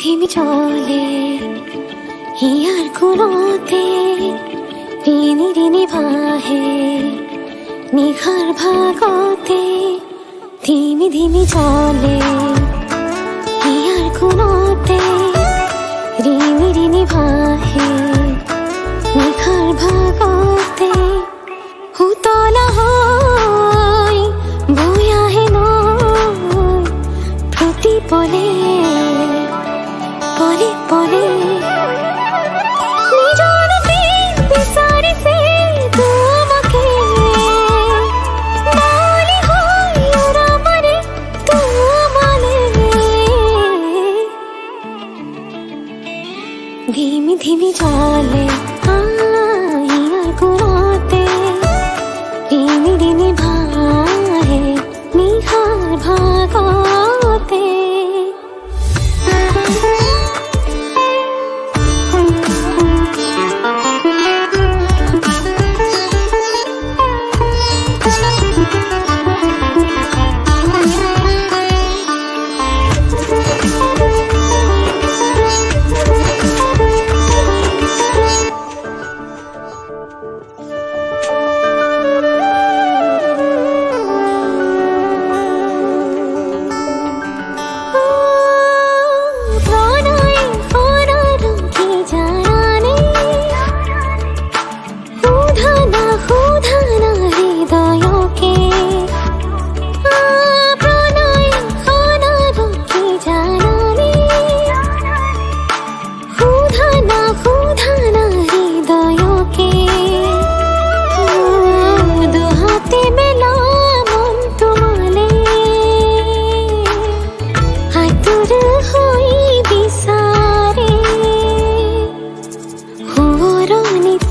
ধিম চলে। হিয়ার কুলোতে রিনি নিভাহে নিঘার ভাগতে ধিমি ধিমি চলে। হিয়ার কুলোতে রিনি রিনি ভাহে নিঘার ভাগতে হুতলা হয় বয়াহে নয় প্রতি পলে सारी परी धीमी धीमी चले आइया कुराते धीमी धीमी भाहे निहार भागो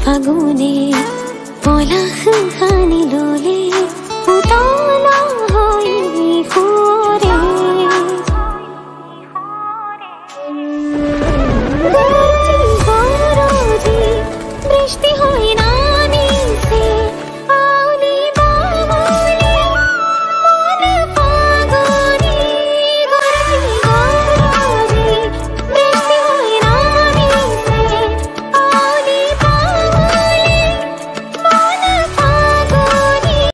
আগুনে পলাহ হানি লোলে